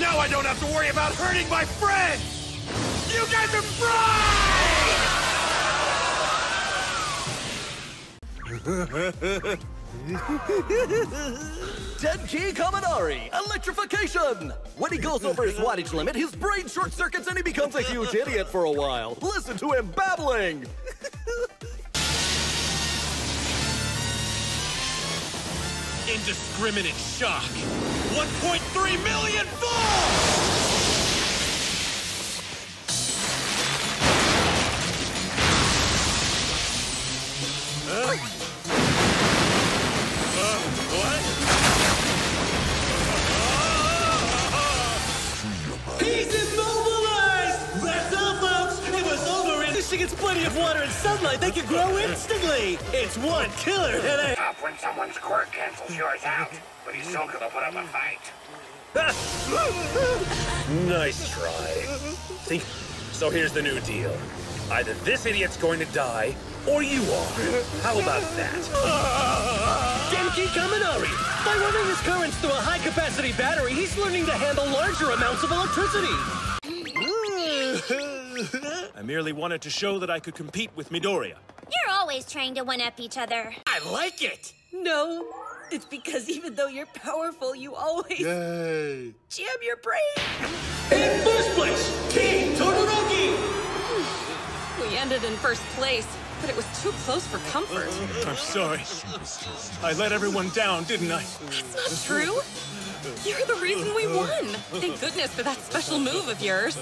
Now I don't have to worry about hurting my friends! You guys are fried! Denki Kaminari, electrification! When he goes over his wattage limit, his brain short circuits and he becomes a huge idiot for a while. Listen to him babbling! Indiscriminate shock! 1.3 million volts! Plenty of water and sunlight. They can grow instantly! It's one killer headache! Tough when someone's quirk cancels yours out, but he's still gonna put up a fight. Nice try. Think. So here's the new deal. Either this idiot's going to die, or you are. How about that? Denki Kaminari! By running his currents through a high-capacity battery, he's learning to handle larger amounts of electricity! I merely wanted to show that I could compete with Midoriya. You're always trying to one-up each other. I like it! No, it's because even though you're powerful, you always Yay! jam your brain. In first place, King Todoroki! We ended in first place, but it was too close for comfort. I'm sorry. I let everyone down, didn't I? That's not true. You're the reason we won. Thank goodness for that special move of yours.